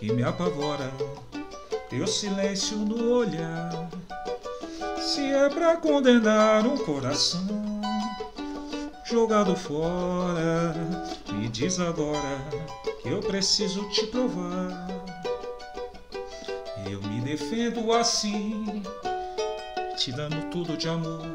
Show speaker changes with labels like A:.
A: que me apavora. Teu silêncio no olhar. Se é pra condenar um coração jogado fora, me diz agora que eu preciso te provar. Eu me defendo assim, te dando tudo de amor